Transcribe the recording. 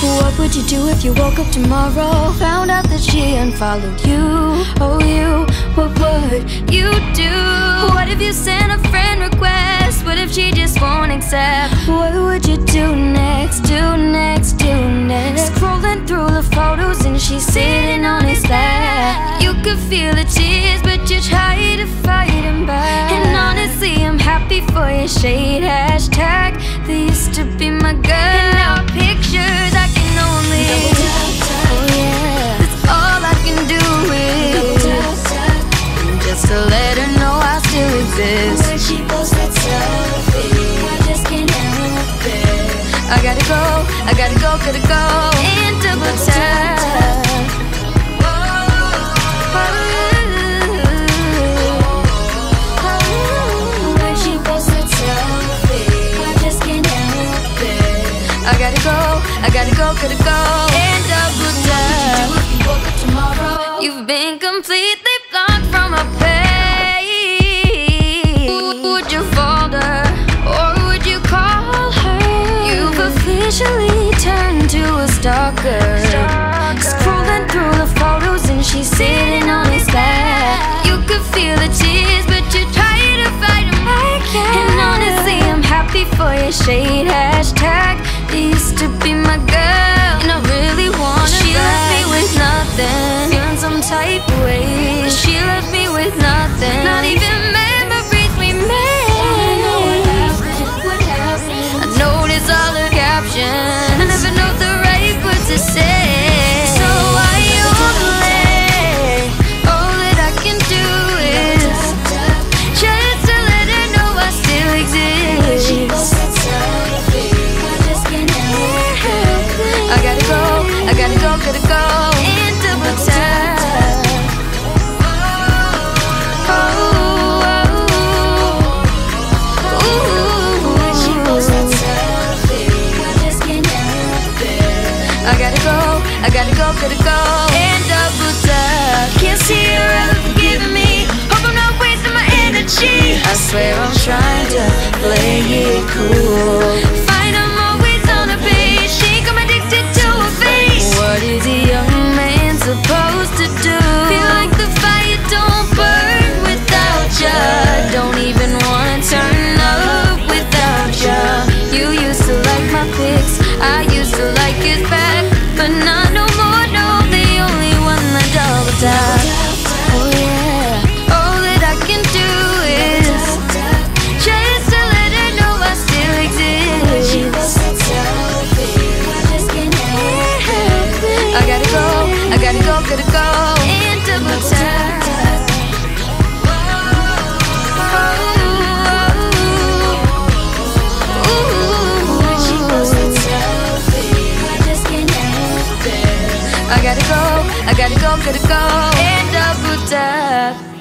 What would you do if you woke up tomorrow? Found out that she unfollowed you. Oh, you, what would you do? What if you sent a friend request? What if she just won't accept? What would you do next? Do next, do next? Scrolling through the photos and she's sitting on his lap. You could feel the tears, but you try to fight them back. And honestly, I'm happy for your shade. Hashtag, I gotta go, gotta go and double tap. When she posts that selfie, I just can't help it. I gotta go, I gotta go, gotta go Scrolling through the photos and she's sitting on his lap. You could feel the tears, but you try to fight them back. And honestly, I'm happy for shade. I gotta go, I gotta go, gotta go, double tap. Can't see forgiving me. Hope I'm not wasting my energy. I swear I'm trying to play it cool. Gotta go, gotta go and double tap. When she posts that selfie, I just can't help it. I gotta go, I gotta go, gotta go and double tap.